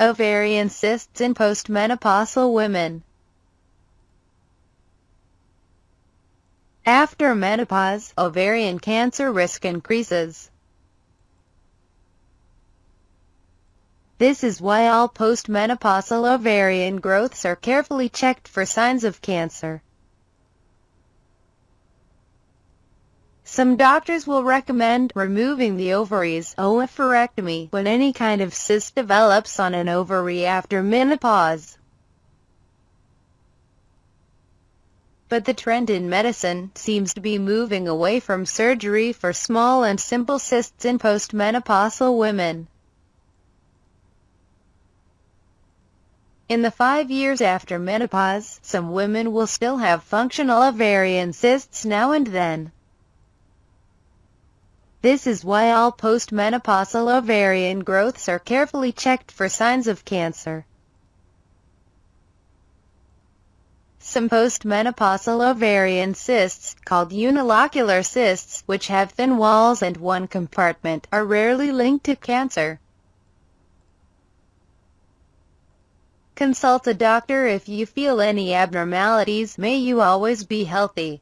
Ovarian cysts in postmenopausal women. After menopause, ovarian cancer risk increases. This is why all postmenopausal ovarian growths are carefully checked for signs of cancer. Some doctors will recommend removing the ovaries oophorectomy when any kind of cyst develops on an ovary after menopause. But the trend in medicine seems to be moving away from surgery for small and simple cysts in postmenopausal women. In the five years after menopause, some women will still have functional ovarian cysts now and then. This is why all postmenopausal ovarian growths are carefully checked for signs of cancer. Some postmenopausal ovarian cysts, called unilocular cysts, which have thin walls and one compartment, are rarely linked to cancer. Consult a doctor if you feel any abnormalities. May you always be healthy.